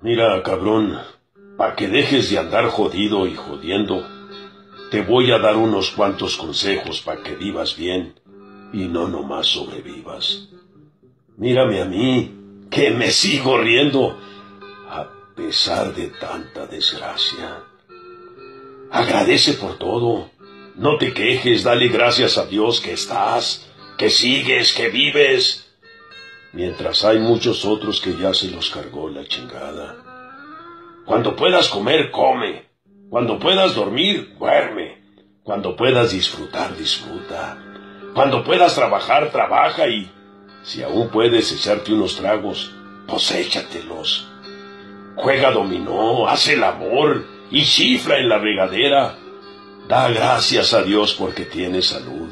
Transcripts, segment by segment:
Mira, cabrón, pa' que dejes de andar jodido y jodiendo, te voy a dar unos cuantos consejos para que vivas bien y no nomás sobrevivas. Mírame a mí, que me sigo riendo a pesar de tanta desgracia. Agradece por todo. No te quejes, dale gracias a Dios que estás, que sigues, que vives. Mientras hay muchos otros que ya se los cargó la chingada. Cuando puedas comer, come. Cuando puedas dormir, duerme. Cuando puedas disfrutar, disfruta. Cuando puedas trabajar, trabaja y si aún puedes echarte unos tragos, pues échatelos. Juega dominó, haz el amor y chifla en la regadera. Da gracias a Dios porque tienes salud.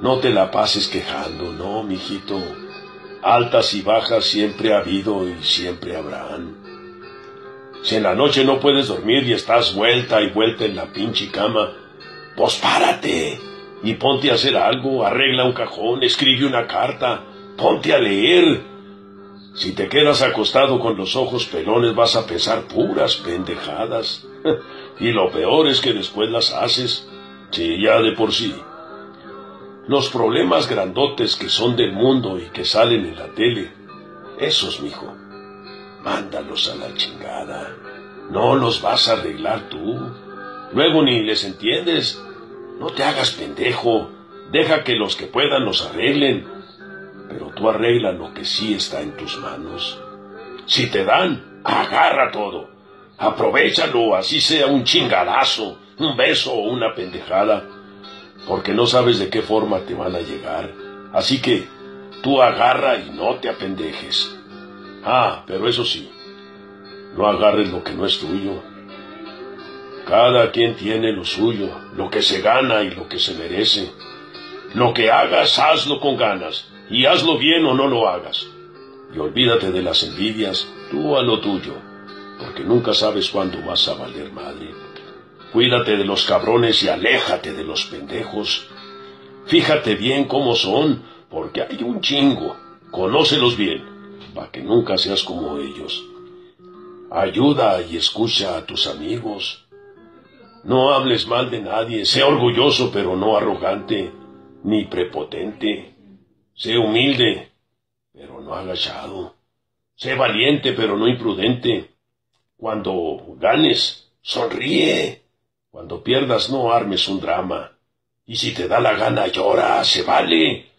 No te la pases quejando, no, mijito. Altas y bajas siempre ha habido y siempre habrán. Si en la noche no puedes dormir y estás vuelta y vuelta en la pinche cama, pues párate y ponte a hacer algo, arregla un cajón, escribe una carta, ponte a leer. Si te quedas acostado con los ojos pelones vas a pensar puras pendejadas. y lo peor es que después las haces. Sí, ya de por sí. Los problemas grandotes que son del mundo y que salen en la tele, esos, mijo, mándalos a la chingada. No los vas a arreglar tú. Luego ni les entiendes. No te hagas pendejo. Deja que los que puedan los arreglen. Pero tú arregla lo que sí está en tus manos. Si te dan, agarra todo. Aprovechalo, así sea un chingadazo, un beso o una pendejada porque no sabes de qué forma te van a llegar. Así que tú agarra y no te apendejes. Ah, pero eso sí, no agarres lo que no es tuyo. Cada quien tiene lo suyo, lo que se gana y lo que se merece. Lo que hagas, hazlo con ganas, y hazlo bien o no lo hagas. Y olvídate de las envidias, tú a lo tuyo, porque nunca sabes cuándo vas a valer madre. Cuídate de los cabrones y aléjate de los pendejos. Fíjate bien cómo son, porque hay un chingo. Conócelos bien, para que nunca seas como ellos. Ayuda y escucha a tus amigos. No hables mal de nadie, sé orgulloso pero no arrogante, ni prepotente. Sé humilde, pero no agachado. Sé valiente pero no imprudente. Cuando ganes, sonríe. Cuando pierdas no armes un drama. Y si te da la gana llora, se vale,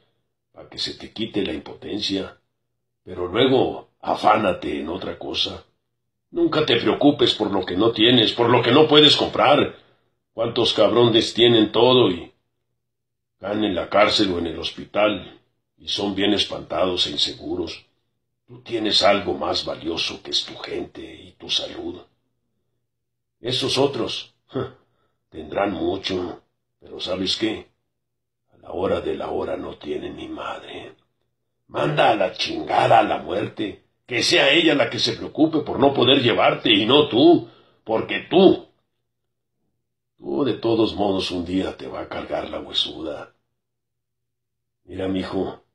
para que se te quite la impotencia. Pero luego afánate en otra cosa. Nunca te preocupes por lo que no tienes, por lo que no puedes comprar. ¿Cuántos cabrones tienen todo y caen en la cárcel o en el hospital y son bien espantados e inseguros? Tú tienes algo más valioso que es tu gente y tu salud. Esos otros, Tendrán mucho, pero ¿sabes qué? A la hora de la hora no tienen ni madre. Manda a la chingada a la muerte, que sea ella la que se preocupe por no poder llevarte y no tú, porque tú, tú de todos modos un día te va a cargar la huesuda. Mira, mijo,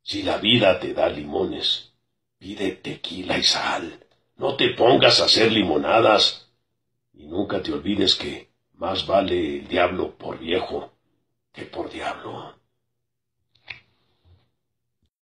si la vida te da limones, pide tequila y sal. No te pongas a hacer limonadas. Y nunca te olvides que más vale el diablo por viejo que por diablo.